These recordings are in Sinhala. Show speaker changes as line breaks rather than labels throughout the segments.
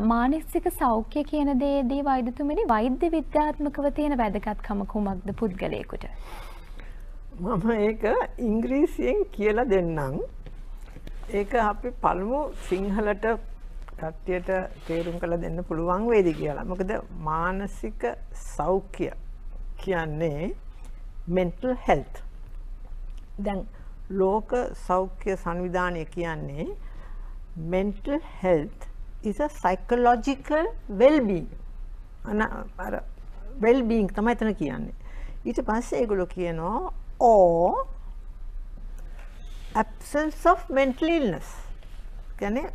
මානසික සෞඛ්‍ය කියන දේදී වෛද්‍යතුමනි වෛද්‍ය විද්‍යාත්මකව තියෙන වැදගත්කම කුමක්ද පුද්ගලයෙකුට?
මම ඒක ඉංග්‍රීසියෙන් කියලා දෙන්නම්. ඒක අපි පළමු සිංහලට කට්ටියට තේරුම් කළ දෙන්න පුළුවන් වේද කියලා. මොකද මානසික සෞඛ්‍ය කියන්නේ mental health. දැන් ලෝක සෞඛ්‍ය සංවිධානය කියන්නේ mental health is a psychological well-being. අන අර well-being තමයි එතන කියන්නේ. ඊට පස්සේ ඒගොල්ලෝ කියනවා or absence of mental illness. කියන්නේ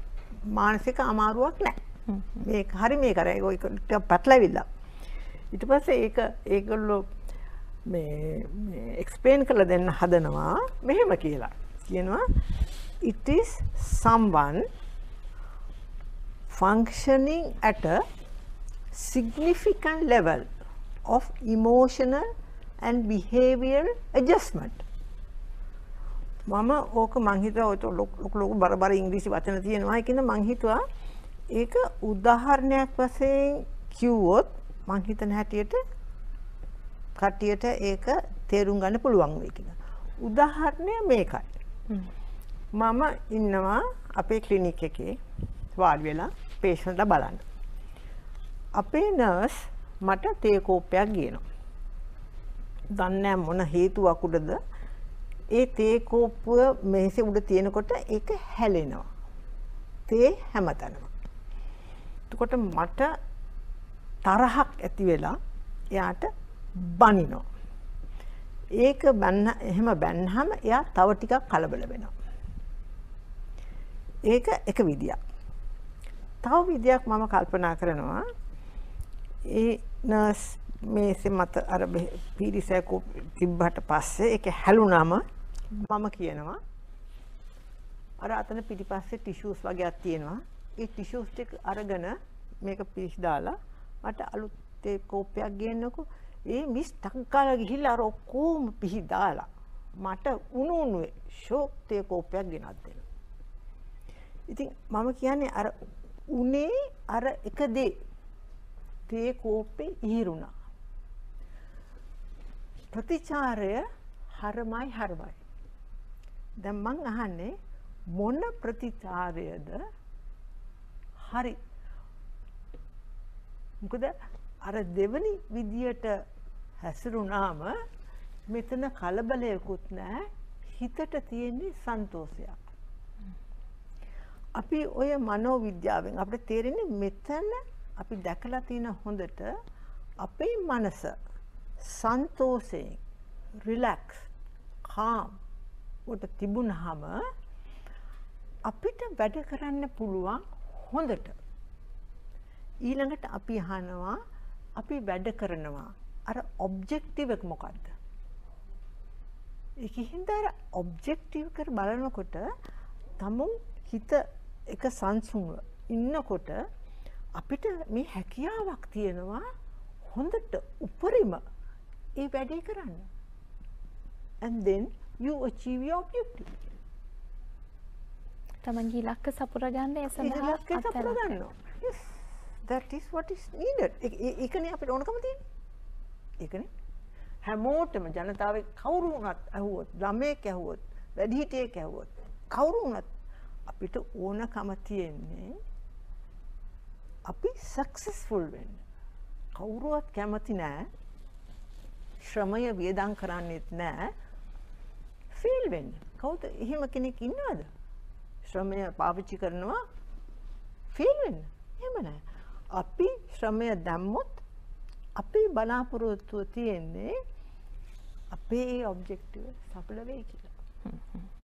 මානසික අමාරුවක් නැහැ. මේක හරි මේක අර ඒක පැටලවිලා. ඊට පස්සේ ඒක ඒගොල්ලෝ මේ මේ එක්ස්ප්ලেইন කරලා දෙන්න හදනවා මෙහෙම කියලා. කියනවා it is someone functioning at a significant level of emotional and behavioral adjustment. මම ඕක මං හිතුවා ඔය ලොකු ලොකු බරබර ඉංග්‍රීසි වචන තියෙනවා කියන මං හිතුවා ඒක උදාහරණයක් වශයෙන් කිව්වොත් මං හිතන හැටියට කට්ටියට ඒක තේරුම් ගන්න පුළුවන් වෙයි කියලා. උදාහරණය මේකයි. මම ඉන්නවා අපේ ක්ලිනික් එකේ වාඩි වෙලා පේෂන්ට්ලා බලන්න. අපේ නර්ස් මට තේ කෝප්පයක් ගේනවා. දන්නේ මොන හේතුවක් උඩද ඒ තේ කෝප්පුව මේසේ උඩ තියෙනකොට ඒක හැලෙනවා. තේ හැමතැනම. එතකොට මට තරහක් ඇති වෙලා එයාට බනිනවා. ඒක බන්න එහෙම බැන්නහම එයා තව ටිකක් කලබල වෙනවා. ඒක එක විදියක්. තව විදියක් මම කල්පනා කරනවා. ඒ නර්ස් මේසෙ මත අර පිරිසකු තිබ්බට පස්සේ ඒක හැලුනම මම කියනවා. අර අතන පිටිපස්සේ ටිෂූස් වගේක් තියෙනවා. ඒ ටිෂූස් ටික අරගෙන මේක පිරිස් දාලා මට අලුත් තේ කෝප්පයක් ගේන්නකෝ. ඒ මිස් ටක්කාලා ගිහිල්ලා අර ඔක්කොම පිහි දාලා මට උණු උණුවේ ෂෝක් තේ කෝප්පයක් ගෙනත් දෙනවා. ඉතින් මම කියන්නේ අර උනේ අර එක දේ තේ කෝප්පේ ඉහිරුණා ප්‍රතිචාරය හරමයි හරවයි. දැන් මං අහන්නේ මොන ප්‍රතිචාරයද හරි. මොකද අර දෙවනි විදියට හැසිරුණාම මෙතන කලබලයකුත් නැහැ හිතට තියෙන්නේ සන්තෝෂයක්. අපි ඔය මනෝවිද්‍යාවෙන් අපිට තේරෙන්නේ මෙතන අපි දැකලා තියෙන හොඳට අපේ මනස සන්තෝෂයෙන් රිලැක්ස් කාම් වට තිබුණහම අපිට වැඩ කරන්න පුළුවන් හොඳට. ඊළඟට අපි අහනවා අපි වැඩ කරනවා. අර ඔබ්ජෙක්ටිව් එක මොකද්ද? ඒක හින්දා අර ඔබ්ජෙක්ටිව් කර බලනකොට තමුන් හිත එක සංසුන්ව ඉන්නකොට අපිට මේ හැකියාවක් තියෙනවා හොඳට උපරිම ඒ වැඩේ කරන්න. And then you achieve your objective.
තමන්ගේ ඉලක්ක සපුරගන්න ඒ සඳහා
ඉලක්කය සපුරගන්නවා. Yes. That is what is needed. ඒකනේ අපිට ඕනකම තියෙන්නේ. ඒකනේ. හැමෝටම ජනතාවේ කවුරු වුණත් ඇහුවොත්, ළමයෙක් ඇහුවොත්, වැඩිහිටියෙක් ඇහුවොත්, කවුරු වුණත් අපිට ඕනකම තියෙන්නේ අපි සක්සස්ෆුල් වෙන්න. කවුරුවත් කැමති නෑ ශ්‍රමය වියදම් කරන්නෙත් නෑ ෆිල් වෙන්න. කවුද එහෙම කෙනෙක් ඉන්නවද? ශ්‍රමය පාවිච්චි කරනවා ෆිල් වෙන්න. එහෙම නෑ. අපි ශ්‍රමය දැම්මොත් අපේ බලාපොරොත්තුව තියෙන්නේ අපේ ඔබ්ජෙක්ටිව් සඵල වෙයි කියලා.